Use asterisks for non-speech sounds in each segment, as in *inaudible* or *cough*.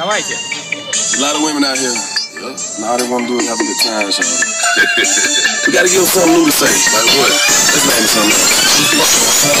Давайте. A lot of women out here. Yeah. And all they want to do is have a good time, so. *laughs* we gotta give them something new to say. Like what? Let's name something else.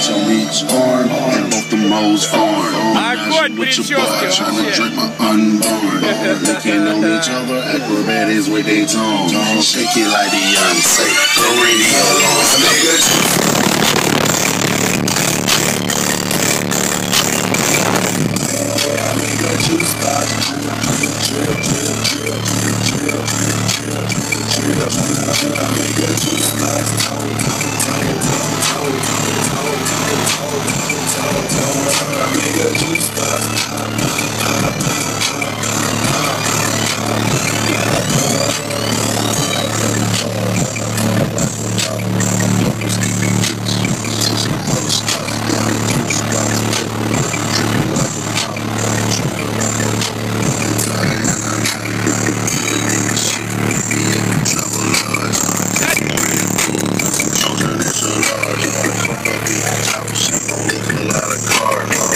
bitch on each arm. Him off the Moe's farm. Good with your bar, trying to drink my unborn. Licking on each other, acrobatics with their tongue. Shake it like Beyonce. Go radio on. Nigga.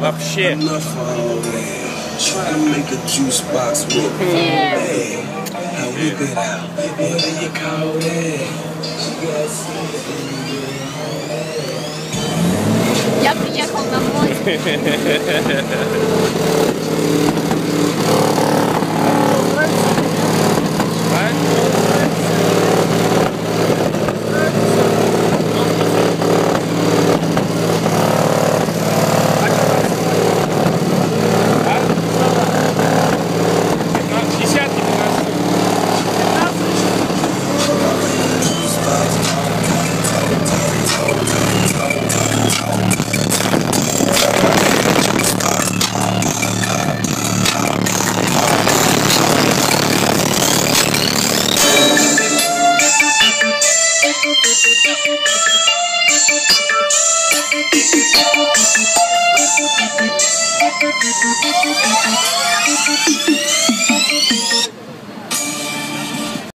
Вообще. Enough of all that. Trying to make a juice box with hey, I whip it out. Whatever you call that. Я приехал на